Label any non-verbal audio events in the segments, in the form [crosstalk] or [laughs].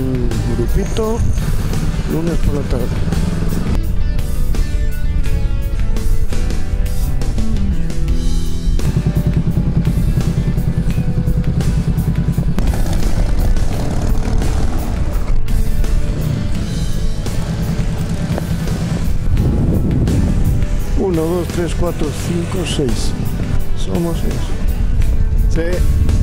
un grupito, lunes por la tarde. Uno, dos, tres, cuatro, cinco, seis. Somos seis. Sí.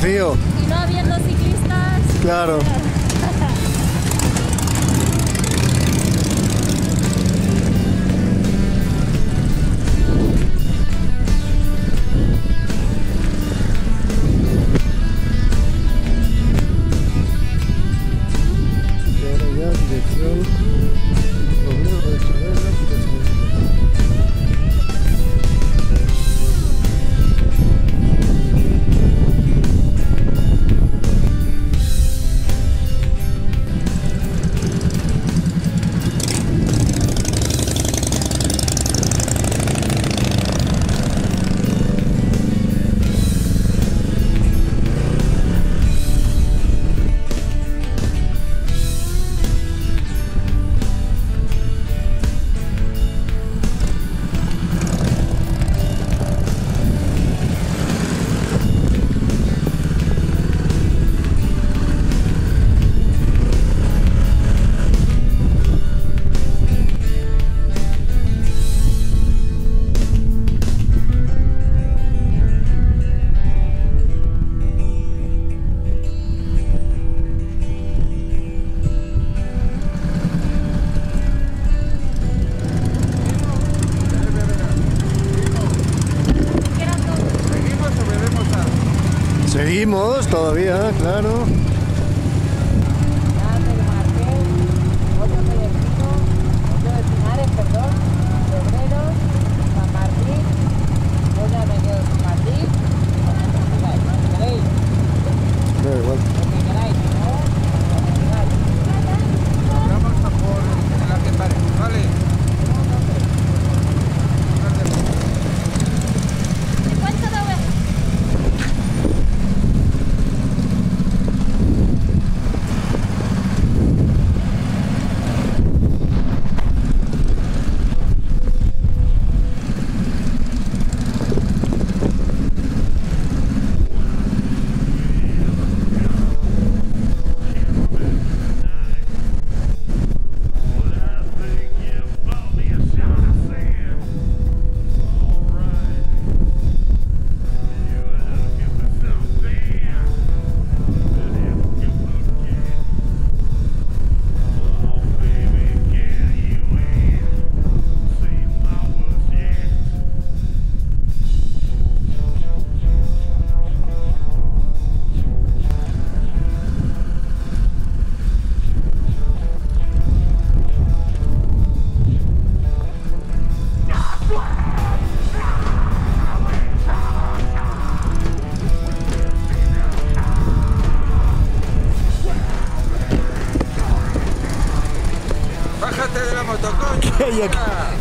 Y no habiendo ciclistas. claro. Seguimos todavía, claro.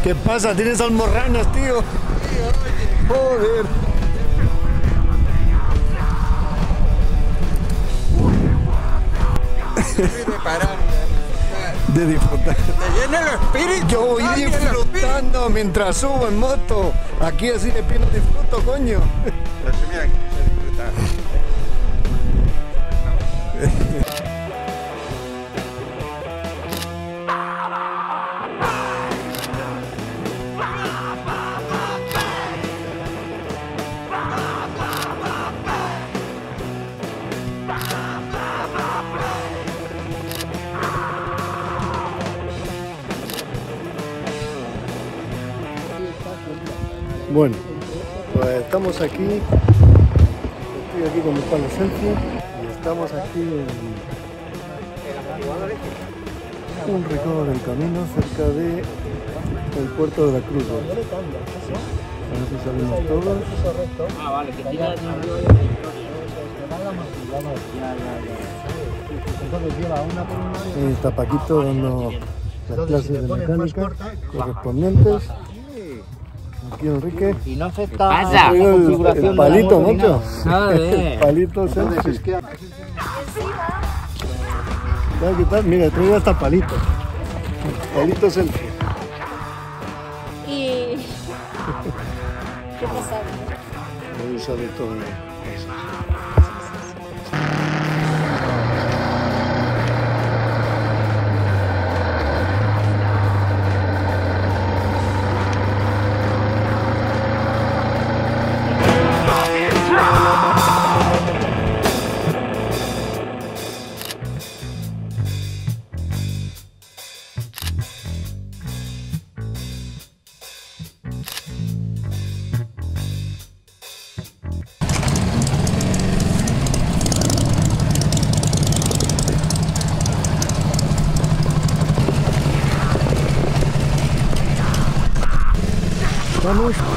¿Qué- ¿Qué pasa? ¿Tienes almorranas, tío? Joder. de disfrutar. Te llena el espíritu. Yo voy disfrutando mientras subo en moto. Aquí así de pie no disfruto, coño. Bueno, pues estamos aquí. Estoy aquí con mi palo selfie y estamos aquí en un recodo del camino cerca de el puerto de la Cruz. A ver si salimos todos. Ahí está Paquito dando las clases de mecánica correspondientes. Aquí Enrique. Y no afecta Ha traído el, el palito. El palito selfie. ¿Sabes qué tal? Mira, he traído hasta palito. Palito selfie. Y... [laughs] ¿Qué pasa? Todo. Vamos.